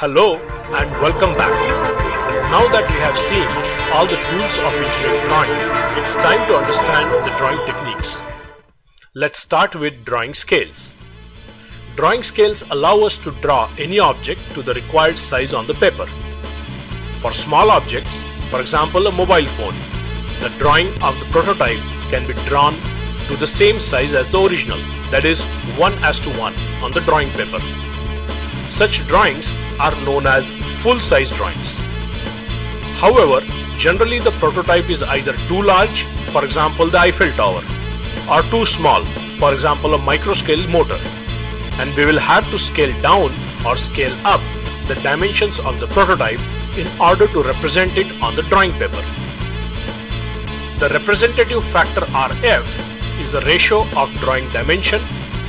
Hello and welcome back. Now that we have seen all the tools of engineering drawing, it's time to understand the drawing techniques. Let's start with drawing scales. Drawing scales allow us to draw any object to the required size on the paper. For small objects, for example a mobile phone, the drawing of the prototype can be drawn to the same size as the original, that is 1 as to 1 on the drawing paper. Such drawings are known as full-size drawings. However, generally the prototype is either too large, for example the Eiffel Tower, or too small, for example a microscale motor, and we will have to scale down or scale up the dimensions of the prototype in order to represent it on the drawing paper. The representative factor RF is the ratio of drawing dimension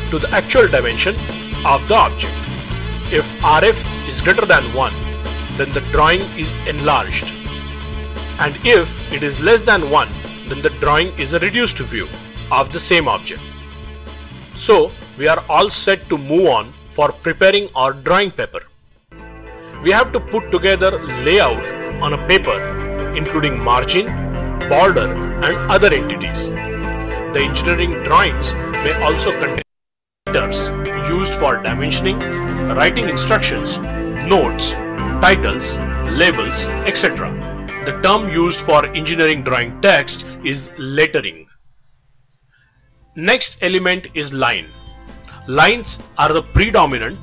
to the actual dimension of the object. If RF is greater than 1, then the drawing is enlarged. And if it is less than 1, then the drawing is a reduced view of the same object. So, we are all set to move on for preparing our drawing paper. We have to put together layout on a paper including margin, border and other entities. The engineering drawings may also contain used for dimensioning, writing instructions, notes, titles, labels, etc. The term used for engineering drawing text is lettering. Next element is line. Lines are the predominant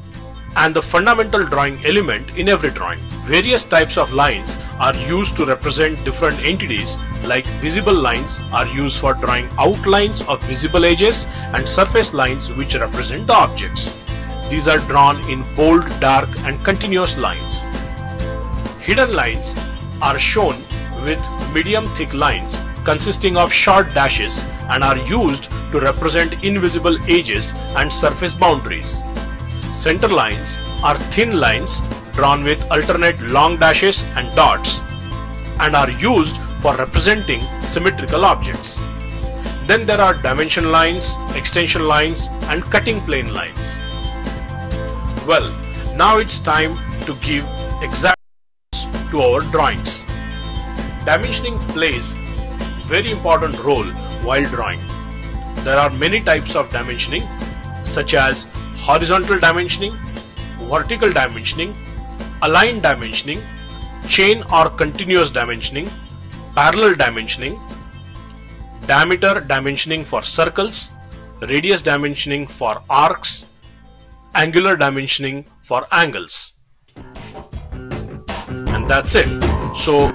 and the fundamental drawing element in every drawing. Various types of lines are used to represent different entities like visible lines are used for drawing outlines of visible edges and surface lines which represent the objects. These are drawn in bold, dark and continuous lines. Hidden lines are shown with medium thick lines consisting of short dashes and are used to represent invisible edges and surface boundaries. Center lines are thin lines drawn with alternate long dashes and dots and are used for representing symmetrical objects. Then there are dimension lines, extension lines and cutting plane lines. Well, now it's time to give examples to our drawings. Dimensioning plays very important role while drawing. There are many types of dimensioning such as horizontal dimensioning, vertical dimensioning, aligned dimensioning, chain or continuous dimensioning, parallel dimensioning, diameter dimensioning for circles, radius dimensioning for arcs, angular dimensioning for angles. And that's it. So